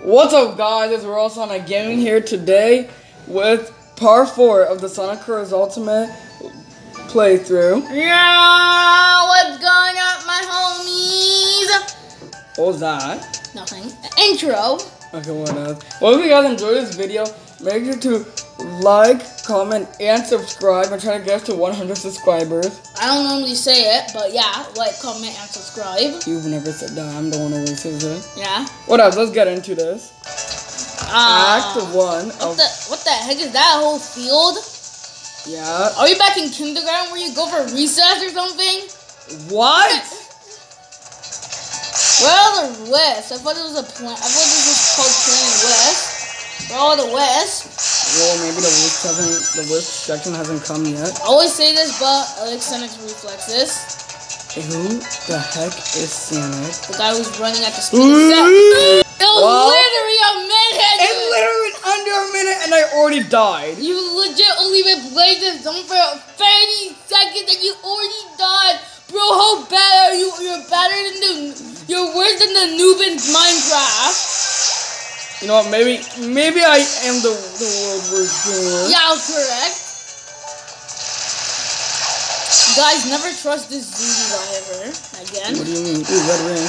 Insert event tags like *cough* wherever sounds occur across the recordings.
What's up, guys? It's Royal Sonic Gaming here today with part 4 of the Sonic Heroes Ultimate playthrough. Yeah, what's going on, my homies? What was that? Nothing. Intro. Okay, what else? Well, if you guys enjoyed this video, make sure to like, comment, and subscribe. I'm trying to get us to 100 subscribers. I don't normally say it, but yeah, like, comment, and subscribe. You've never said that. I'm the one who always says it. Yeah. What else? Let's get into this. Uh, Act 1 What of... the, what the heck is that whole field? Yeah. Are we back in kindergarten where you go for recess or something? What? Where are the West? I thought it was a plant. I thought this was called Planet Wisp. Where are the wisps? Well, maybe the wisp hasn't, the wisp section hasn't come yet. I always say this, but like reflexes. Who the heck is Sonic? The guy who's running at the speed of sound. Mm-hmm. It was Well, literally a minute. It literally under a minute and I already died. You legit only been playing this zone for 30 seconds and you already died. Bro, how bad are you? You're better than the. You're worse than the noob in Minecraft. You know what? Maybe, maybe I am the the world worst gamer. Yeah, correct. Guys, never trust this Zuly guy ever. Again. What do you mean? Ooh, red ring.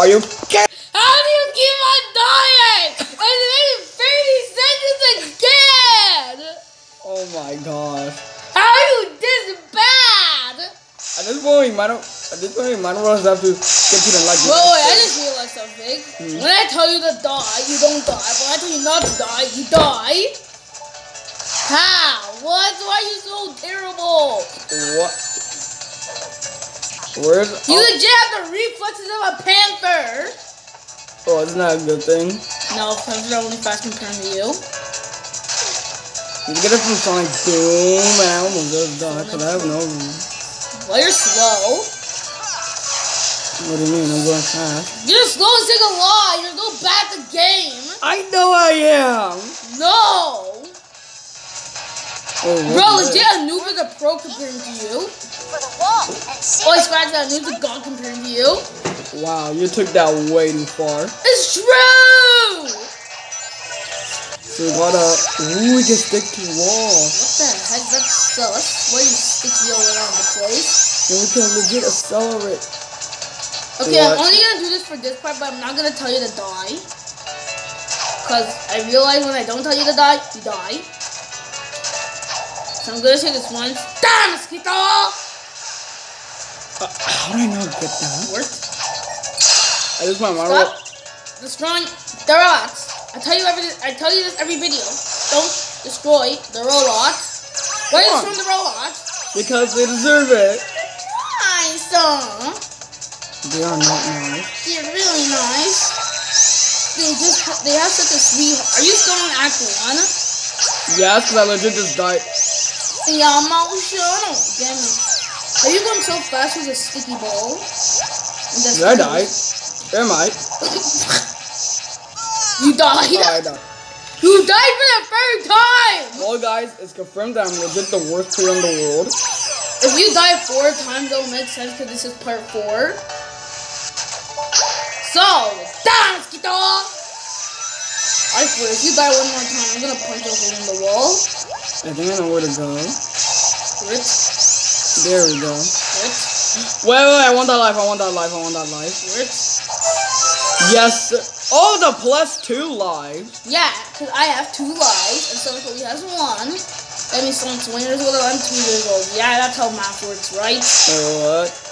Are you kidding? How do you keep on dying? And then 30 seconds again! Oh my gosh. How are you this bad? At this point, might have, at this point, might have to get to the like. Wait, wait, I just realized something. Hmm. When I tell you to die, you don't die. But when I tell you not to die, you die. How? What? Why are you so terrible? What? Where's? You oh, legit have the reflexes of a panther. oh, isn't that a good thing? No, panthers are only fast compared to you. You get it from Sonic Boom, and I almost just died because I have no. Well, you're slow. What do you mean? I'm going fast. You're slow as take a lie. You're so bad at the game. I know I am. No. Oh, Bro, is legit, this? a noob is a pro compared to you. for the wall and see Oh, I scratched that. Noob's a god compared to you. Wow, you took that way too far. It's true. So we gotta. Ooh, we can stick to wall. What the heck? That's sus. Why you sticky all around the place? And we can legit accelerate. Okay, I'm only gonna do this for this part, but I'm not gonna tell you to die. Cause I realize when I don't tell you to die, you die. So I'm gonna say this once. Damn, mosquito! Uh, how do I not get that? Worked. I just my mind. Stop destroying the robots. I tell you every I tell you this every video. Don't destroy the robots. Why are you destroying the robots? Because they deserve it. Nice, uh, They are not nice. they're really nice. They just ha- they have such a sweet. Are you still on Act One? Yes, because I legit just died. Yeah, I'm emotional. Damn it. Are you going so fast with a sticky ball? Did I die? There might. *laughs* You died. Oh, I died. You died for the third time. Well, guys, it's confirmed that I'm legit the worst player in the world. If you die four times, it'll make sense because this is part four. So, die, mosquito! I swear, if you die one more time, I'm gonna punch a hole in the wall. I think I know where to go. Rip, There we go. rip, Wait, wait, I want that life. I want that life. I want that life. rip. Yes. sir. Oh, the plus two lives. Yeah, because I have two lives, and Sonic only has one. That means Sonic's one years old, and I'm two years old. Yeah, that's how math works, right? Wait, what?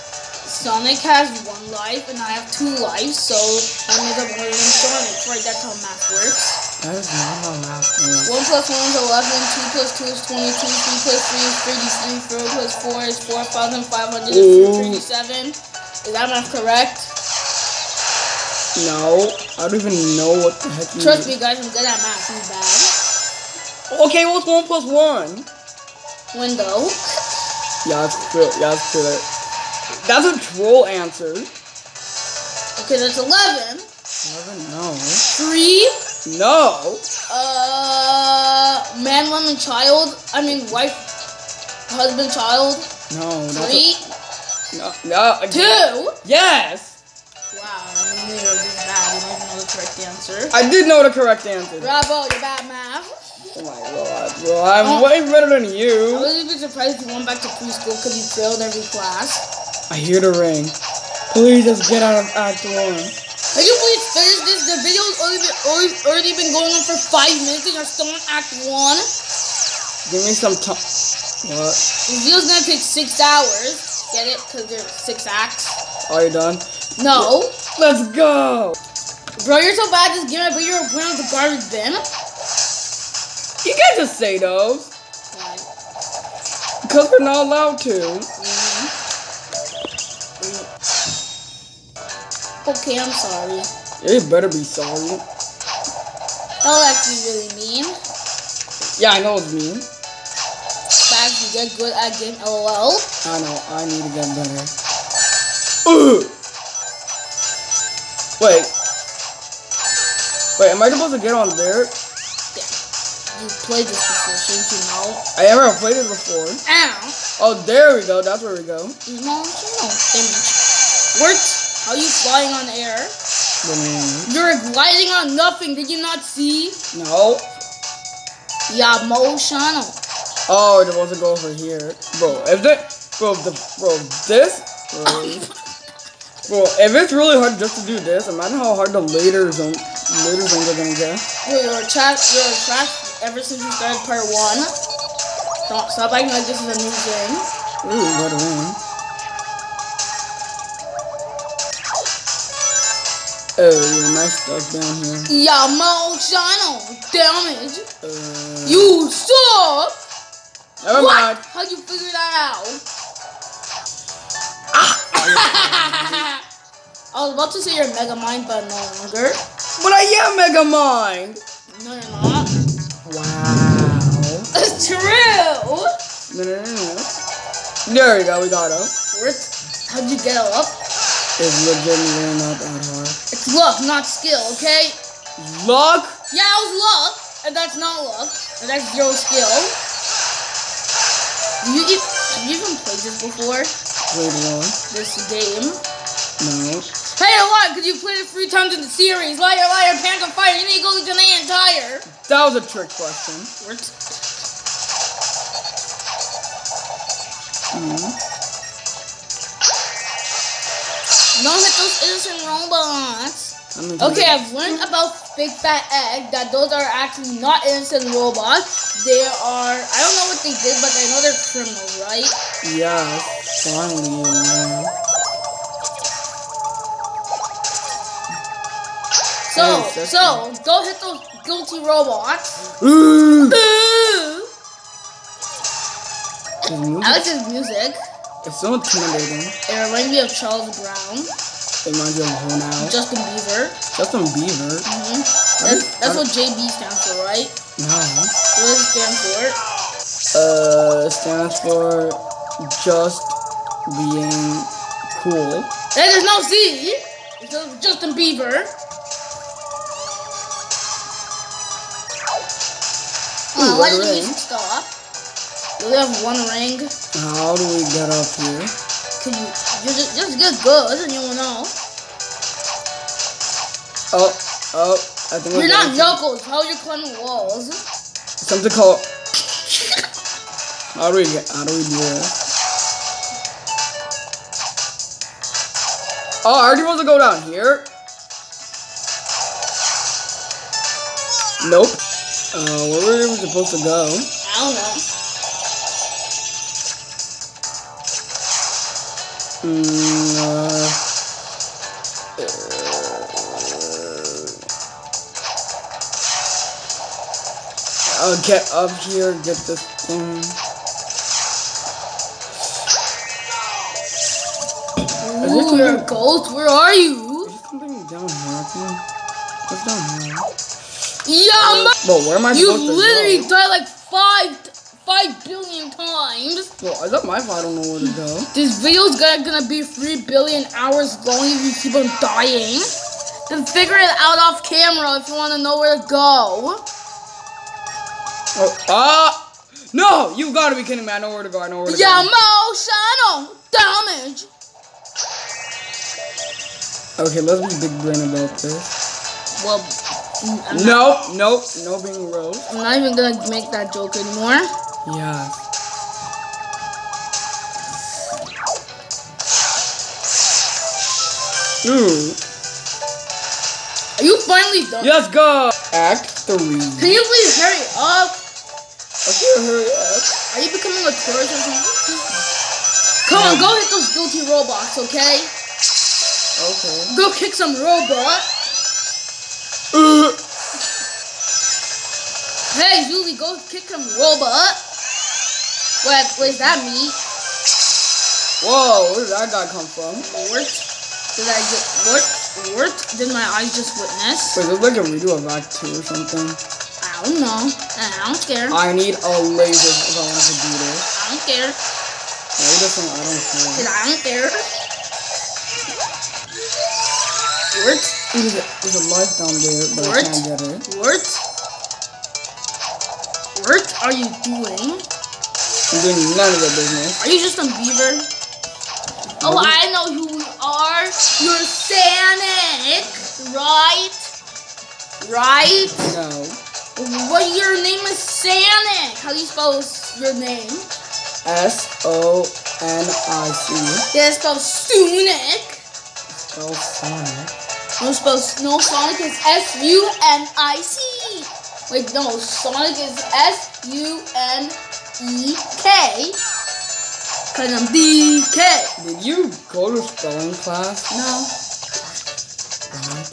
Sonic has one life, and I have two lives, so that makes up more than Sonic, right? That's how math works. That is not how math works. 1 plus 1 is 11, 2 plus 2 is 22, 3 plus 3 is 33, 4 plus 4 is 4,537. Is that math correct? No, I don't even know what the heck you Trust me, guys, I'm good at math. You bad. Okay, what's one plus one? Window. Yeah, that's true. Yeah, that's true. That's a troll answer. Okay, that's 11. Eleven, no. 3. No. Uh, man, woman, child. I mean, wife, husband, child. No, Three. a, no, no. Two. Yes. Wow, I mean, you're just bad. You don't even know the correct answer. I did know the correct answer. Bravo, you're bad at math. Oh my god, bro. I'm Oh. way better than you. I you. was even surprised you went back to preschool because you failed every class. I hear the ring. Please just get out of Act 1. Can you please finish this? The video's already been, already, already been going on for five minutes and you're still on Act 1. Give me some time. What? The video's gonna take six hours. Get it? Because there's six acts. Are you done? No. Let's go! Bro, you're so bad at this game. I bet you're putting out the garbage bin. You can't just say those. Why? Because we're not allowed to. Mhm. Okay, I'm sorry. You better be sorry. Oh, that was actually really mean. Yeah, I know it's mean. Back you get good at game LOL. I know, I need to get better. Ugh. Wait. Wait, am I supposed to get on there? Played this before, shouldn't you know? I never played it before. Ow. Oh, there we go. That's where we go. You know, you know, damage. Worked. How you flying on air? You're gliding on nothing. Did you not see? No. Yeah, emotional. Oh, they're supposed to go over here. Bro, if that, bro, the, bro, this, bro, bro, if it's really hard just to do this, imagine how hard the later zone, later zones are gonna get. Wait, you're a. You're a trash ever since we started part one. Don't stop acting like this is a new game. Ooh, got a ring. Oh, yeah, nice stuff down here. Yeah, emotional damage. Uh, You suck. never what? mind. How'd you figure that out? Ah! *laughs* I was about to say you're Mega Mind, but no longer. But I am Mega Mind. No, you're not. True. No, no, no, no. There we go. We got him. Worth. How'd you get up? It's legitimately not that hard. It's luck, not skill, okay? Luck. Yeah, it was luck, and that's not luck, and that's your skill. Do you e- have you even played this before? Wait, what? This game? No. Hey, a lot, because you played it three times in the series. Liar, liar, pants on fire. You need to go to the entire. That was a trick question. Hmm. Don't hit those innocent robots. I'm gonna do Okay. I've learned about Big Fat Egg that those are actually not innocent robots. They are, I don't know what they did, but I know they're criminals, right? Yeah. Finally. So, so, go hit those guilty robots. His music- I like his music. It's so intimidating. It reminds me of Charles Brown, It reminds you of Who Now. Justin Bieber. Justin Bieber. hmm That's, that's what JB stands for, right? No. What does it stand for? Uh, stands for just being cool. Hey, there's no C. It's Justin Bieber. Ooh, Uh, why did the music stop? We have one ring? How do we get up here? Can you you just, just get good and you will know? Oh, oh, I think we're You're not Knuckles. How are you climbing walls? Something called. How do we get? How do we do this? Oh, I already want to go down here. Nope. Uh, where were we supposed to go? I don't know. I'll get up here, get this thing. Ooh, you're a ghost. Where are you? Is something down here? What's down here? Yeah, Bro, where am I you supposed to literally died like five, times. Bro, is my fault? I don't know where to go. This video's gonna, gonna be three billion hours long if you keep on dying. Then figure it out off camera if you want to know where to go. Oh, ah! No! You gotta be kidding me. I know where to go. I know where to Yeah, go. emotional damage. Okay, let's be big brain about this. Well, I'm not, Nope, nope, no being rose. I'm not even gonna make that joke anymore. Yes. Ooh. Are you finally done? Let's go. Act three. Can you please hurry up? Okay, hurry up. Are you becoming a tourist or something? Come on, go hit those guilty robots, okay? Okay. Go kick some robot. Uh, Hey, Zuly, go kick some robot. What? Where's that meat? whoa, where did that guy come from? What? Did I just what? What did my eyes just witness? Wait, there's like a redo of Act 2 or something. I don't know. I don't care. I need a laser if I want to do this. I don't care. No, this one, I don't care. Cause I don't care. What? There's a, there's a life down there, but I can't get it. What? What are you doing? I'm doing none of the business. Are you just a beaver? Oh, I know who you are. You're Sonic, right? Right? No. What your name is Sonic? How do you spell your name? S O N I C. Yeah, it's spelled Sonic. Spell Sonic. No, spell no Sonic is S U N I C. Wait, no, Sonic is S U N E K. Cause I'm D K. Did you go to spelling class? No. What?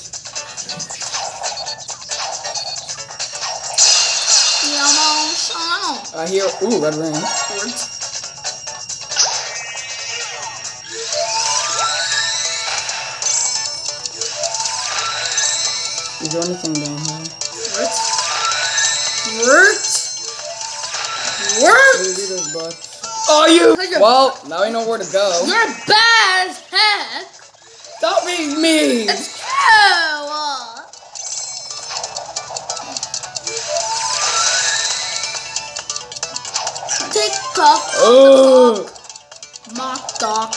Yamo Sonic. I hear, ooh, red ring. Is there anything down here? What? What? What? Let me do this, bud. Oh, you! Well, now I know where to go. You're bad as heck. Stop being mean! It's true. Tick tock, mock dock,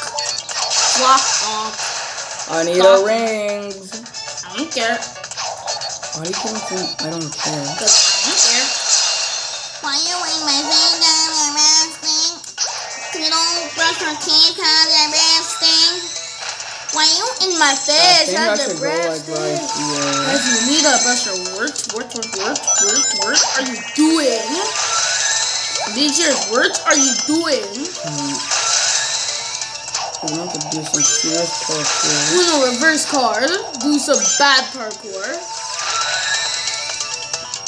walk off. I need a rings. I don't care. Why do you saying I don't care? Cause I don't care. Why you don't brush your teeth cause you're. Why you in my I face think I cause should you're go like right resting? here. Guys, you need to brush your words, words, words, words, words, words. Are you doing? These your words are you doing? Hmm. I'm going to do some serious parkour. Uno reverse card. Do some bad parkour.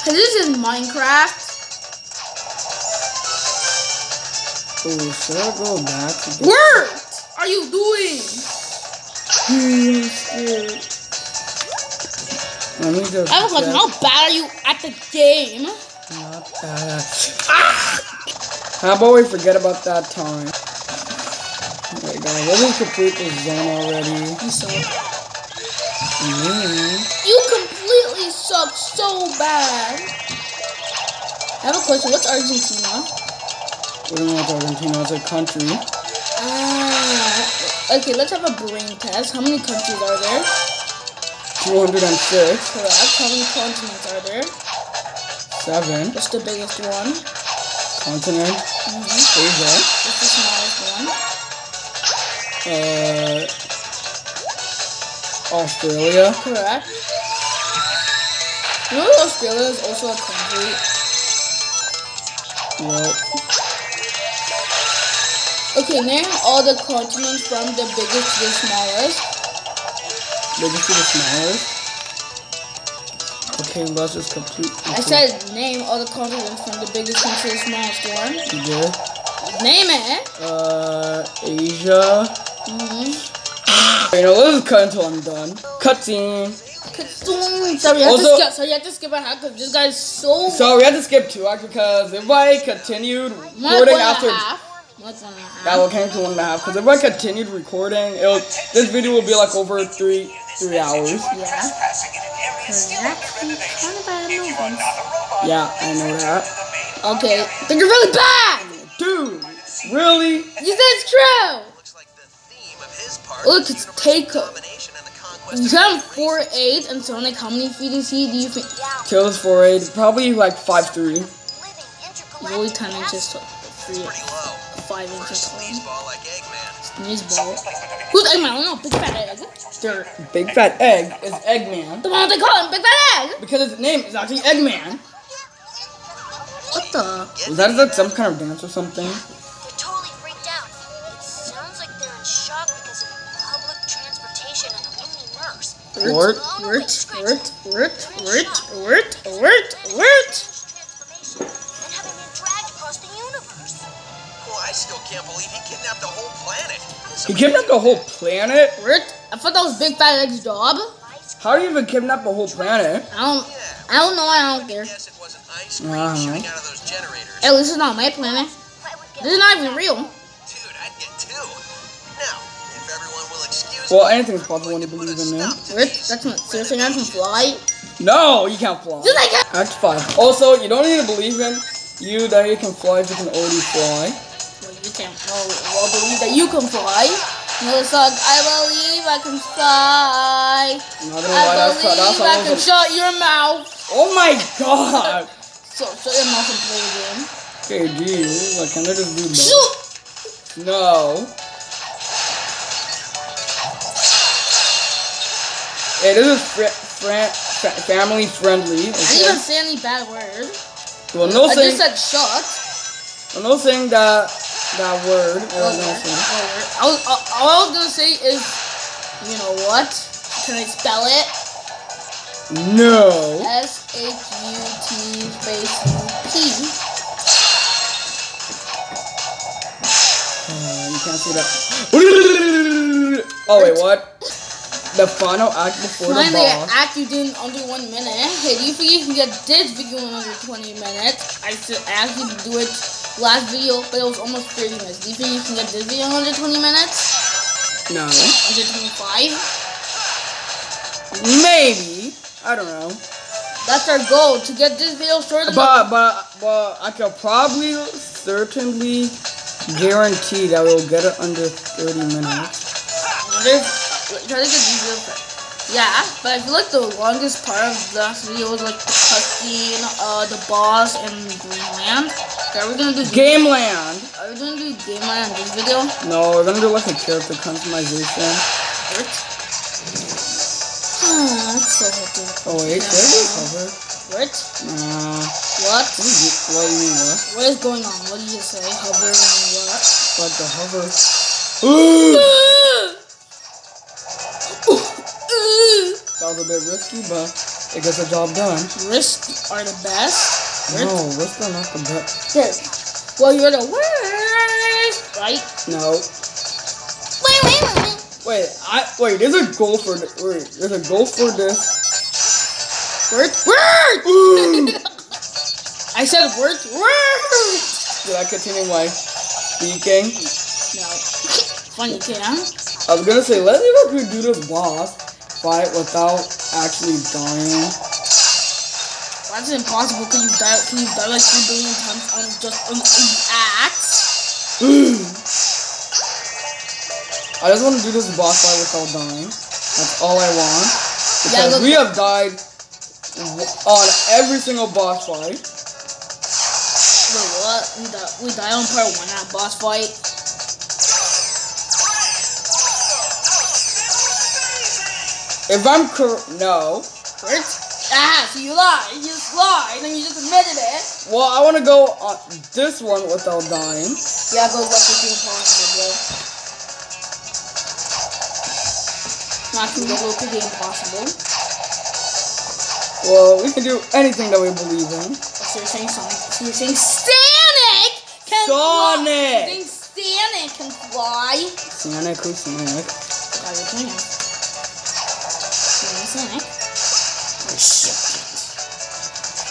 Cause this is Minecraft. Oh, should I go back to get What are you doing? I'm scared. Let me just I question. check. How bad are you at the game? Not bad. Ah! How about we forget about that time? Alright guys, let's just complete this zone already. You suck. Mm. You completely suck so bad. I have a question. What's Argentina? We don't know what Argentina is a country. Ah, okay, let's have a brain test. How many countries are there? 206. Correct. How many continents are there? 7. What's the biggest one? Continent. Mm-hmm. Asia. What's the smallest one? Uh, Australia. Correct. You know Australia is also a country? What? Okay, name all the continents from the biggest to the smallest. Biggest to the smallest. Okay, let's just complete. I said name all the continents from the biggest one to the smallest one. You did. Name it. Uh, Asia. Mm-hmm. *sighs* You know, let's just cut until I'm done. Cutscene. Sorry, I have to Also- skip. Sorry, I have to skip a because this guy's so. So we had to skip two acts because if I continued recording after. Half. One and a half. Yeah, well, came to one and a half. Because if I continued recording, it'll this video will be like over three three hours. Yeah. Yeah, I know that. Okay, then you're really bad. Dude, really? You said it's true. Looks like the theme of his part Look, it's Takeo. domination and the You have four eight and Sonic. How many feet is he? Do you think? Kills for eight, probably like five three. living He's only intergalactic ten inches tall. Three, Pretty low. Five inches tall. Squeeze ball like Eggman. Sneeze ball. Who's Eggman? I don't know. Big fat egg. Their big fat egg is Eggman The one they call him Big fat egg. because his name is actually Eggman. What the? Was that like some kind of dance or something? They're totally freaked out. It sounds like they're in shock because of public transportation and a loony nurse. Word. Wort, wort, wort, wort, wort, wort, wort. Transformation and having been dragged across the universe. Well, I still can't believe he kidnapped the whole planet. He kidnapped the whole planet. Wort. I thought that was Big Fat Egg's job. How do you even kidnap the whole planet? I don't. I don't know. I don't care. Guess it wasn't uh-huh. shooting out of those generators. Hey, this is not my planet. What would get This is not even real. Dude, I'd get two. Now, if everyone will excuse Well, anything's possible when you believe in it. Wort. That's not seriously. I can fly. No, you can't fly. Just like that. Act five. Also, you don't need to believe in you that you can fly if you can already fly. Well, you can't. Well, well, believe that you can fly. No, suck. I believe I can fly. I'm not I lie, believe that's I can shut your mouth. Oh my god! *laughs* So shut your mouth and play game. Okay, geez, like, can I just do that? Shoot. No. This is fr- fr- family friendly, I didn't even say any bad word. Well, no I saying, just said shut. well, no saying that that word. Or no saying. I was, uh, all I was gonna say is, you know what? Can I spell it? No. S H U T space P. Uh, you can't see that. Oh wait, what? The final act before the Finally, an boss. act you did in under one minute. Hey, do you think you can get this video in under 20 minutes? I said ask you to do it last video, but it was almost 30 minutes. Do you think you can get this video in under 20 minutes? No. Under 25? Maybe. I don't know. That's our goal to get this video shorter. But but but I can probably certainly guarantee that we'll get it under 30 minutes. Under, try to get these real quick. Yeah, but I feel like the longest part of last video was like the cutscene, uh, the boss, and Greenland. Okay, are we gonna do Game Land? Are we gonna do Gameland in this video? No, we're gonna do like a character customization. What? Ah, *sighs* that's so hard to. Oh wait, should I do cover? What? Nah. What? What do you what do you mean what? What is going on? What did you say? Hover and what? Like the hover. *gasps* *gasps* *laughs* That was a bit risky, but it gets the job done. Risk are the best. No, risk are not the best. Here. Well, you're the worst, right? No. Wait, wait, wait, wait. I wait. There's a goal for th- wait. There's a goal for this. Word. Word. *laughs* I said word. Word. Did I continue my speaking? No. *laughs* Funny, can. I was gonna say, let's see if we can do this boss fight without actually dying. That's impossible. Can you die? Can you die like three billion times on just on an axe? *sighs* I just want to do this boss fight without dying. That's all I want. Because look- we have died on every single boss fight. Wait, what? We die, We died on part one at boss fight. If I'm cor- no. Word. Ah, so you lied. You just lied, and you just admitted it. Well, I want to go on this one without dying. Yeah, go luck with the impossible, bro. Not too good luck with the impossible. Well, we can do anything that we believe in. So you're saying Sonic? So you're saying Sonic can fly? Sonic! Saying Sonic can fly? Sonic, who's Sonic? Got. You're Sonic. Oh shit.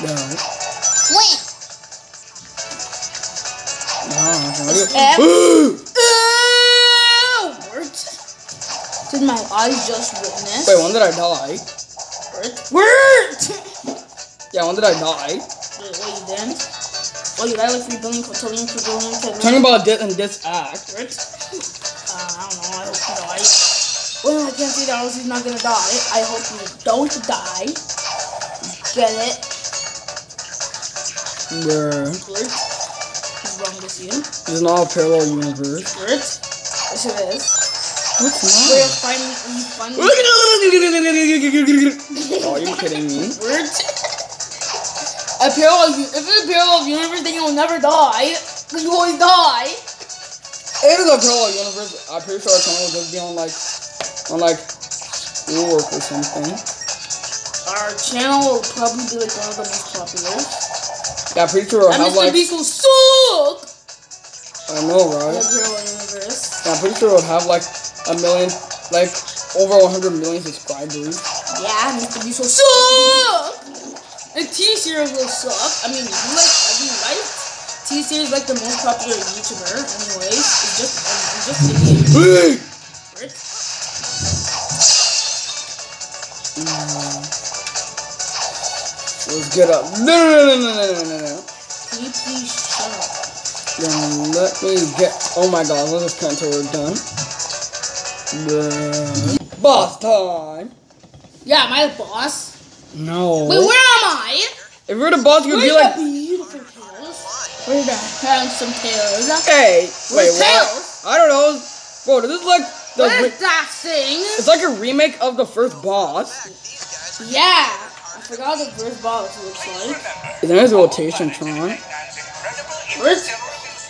No. Wait. No, F. Sonic. Word. Did my eyes just witness? Wait, when did I die? Word. Word! *laughs* Yeah, when did I die? Wait, you didn't? Oh, you died like 3 billion, quadrillion, quadrillion, quadrillion. Talking about this and this act. Word. *laughs* Uh, I don't know, I hope you die. Well, I can't say that else he's not gonna die. I hope you don't die. Get it? Bruh. Bert. He's wrong this year. It's not a parallel universe. Bert. Yes, it is. What's not? We're finally, we finally. Are you kidding me? Bert. A parallel, if it's a parallel universe, then you'll never die. Cause you always die. It is a parallel universe. I'm pretty sure our channel will just be on like, on like, schoolwork or something. Our channel will probably be like one of the most popular. Yeah, pretty sure it'll And have Mr. like, will suck. I know, right? Yeah, I'm pretty sure it'll have like a million, like over 100 million subscribers. Yeah, Mr. Beast will suck. And T-Series will suck. I mean, you like, I mean, right? T-Series like the most popular YouTuber, anyways. It's just, it's just Let's get up. No, no, no, no, no, no, no, no. Can you please shut up? Then let me get. Oh my god, let's just cut until we're done. Bruh. Boss time. Yeah, am I the boss? No. Wait, where am I? If you're the boss, you'd be like, the beautiful tails? The handsome tails? hey, wait, Where's what? Tails? I don't know. Bro, this is like the. That thing? it's like a remake of the first boss. These guys are Yeah. I forgot what the first boss looks like. There's a Rotatatron. Where's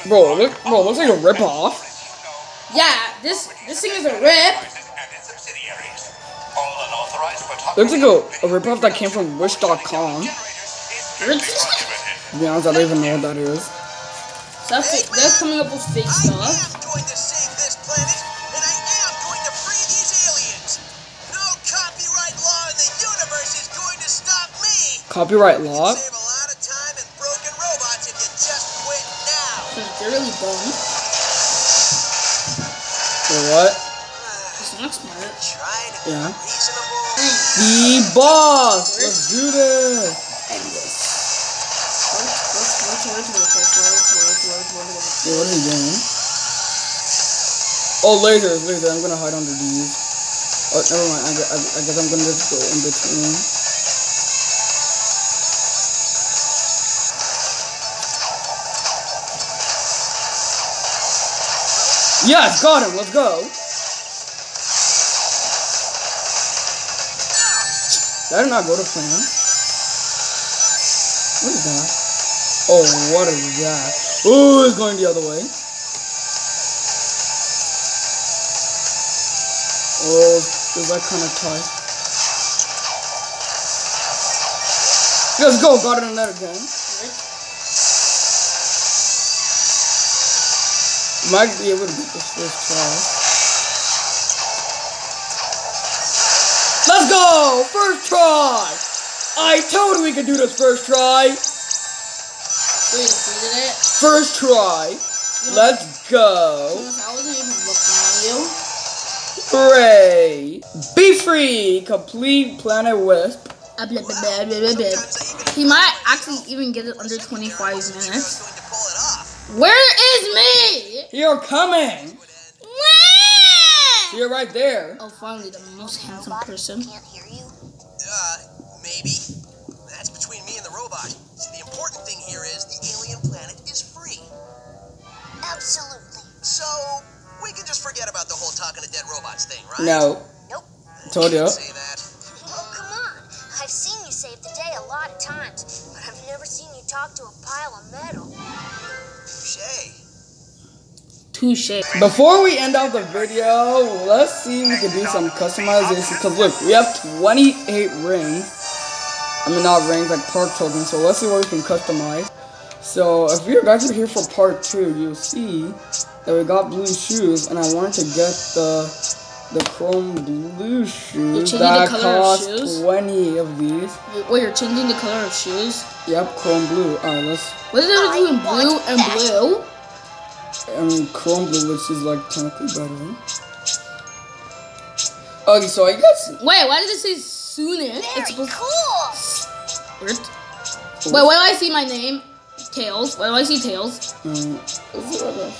Bro, look, bro, looks like a ripoff. Yeah, this this thing is a rip. Looks like a, a ripoff that came from Wish.com. To be honest, I don't even know what that is. Stuff fake- they're coming up with fake stuff. copyright law. It's really dumb. Or what? Smart. Yeah. The boss! Let's do this! End this. What are you doing? Oh, lasers, lasers. I'm gonna hide under these. Oh, never mind. I, I, I guess I'm gonna just go in between. Yes, got him. Let's go. That did not go to plan. What is that? Oh, what is that? Oh, it's going the other way. Oh, is that kind of tight? Let's go. Got it in again. Might be able to get this first try. Let's go! First try! I told you we could do this first try! Wait, defeated it? First try. Let's go. I wasn't even looking at you. Hooray! Be free! Complete Planet Wisp. He might actually even get it under 25 minutes. Where is me? You're coming! Where? You're right there. Oh, finally, the most handsome person. Can't hear you. Uh, maybe. That's between me and the robot. See, the important thing here is the alien planet is free. Absolutely. So, we can just forget about the whole talking to dead robots thing, right? No. Nope. Told ya. Touche. Before we end off the video, let's see if we can do some customization. Because look, we have 28 rings. I mean, not rings, like park tokens. So let's see what we can customize. So if you're guys are here for part two, you'll see that we got blue shoes, and I wanted to get the the chrome blue shoes changing that the color of cost shoes? 20 of these. Wait, you're changing the color of shoes? Yep, chrome blue. Alright, let's What is it between blue and blue? And chrome blue, which is like technically better. Okay, so I guess Wait, why did it say soonish? It's Very supposed cool. Weird. Wait, why do I see my name? Tails. Why do I see Tails? Um, is it like a-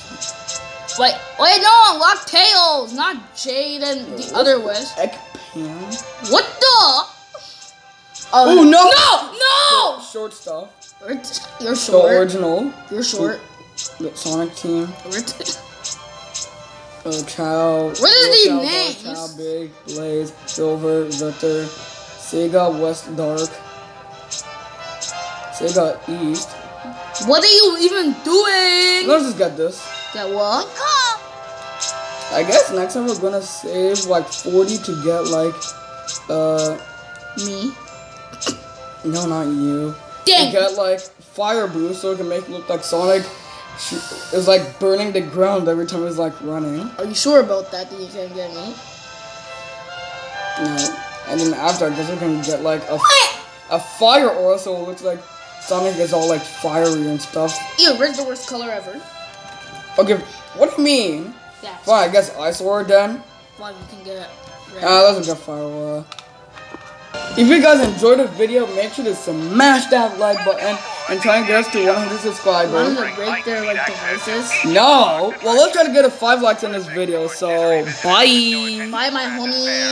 Wait, wait, no, unlock Tails, not Jade and the other wish. Ekpan. What the? Oh, no. No, No! Short stuff. You're short. The short. original. You're short. The Sonic team. What? Uh, Child. What are Little these names? Child, Big, Blaze, Silver, Victor, Sega West Dark, Sega East. What are you even doing? Let's just get this. That what? I guess next time we're gonna save like 40 to get like, uh, Me. no, not you. Dang. To get like fire boost so it can make it look like Sonic sh- was like burning the ground every time it was like running. Are you sure about that? That you can't get me? No. And then after, I guess we can get like a, a fire aura so it looks like Sonic is all like fiery and stuff. Ew, red's the worst color ever. Okay, what do you mean? Yeah. Fine, I guess Ice Aura then. Fine, you can get red. Uh, let's get Fire Aura. If you guys enjoyed the video, make sure to smash that like button and try and get us to 100 Want subscribers. to break their like devices? No! Well, let's try to get a 5 likes in this video, so bye! Bye, my homie.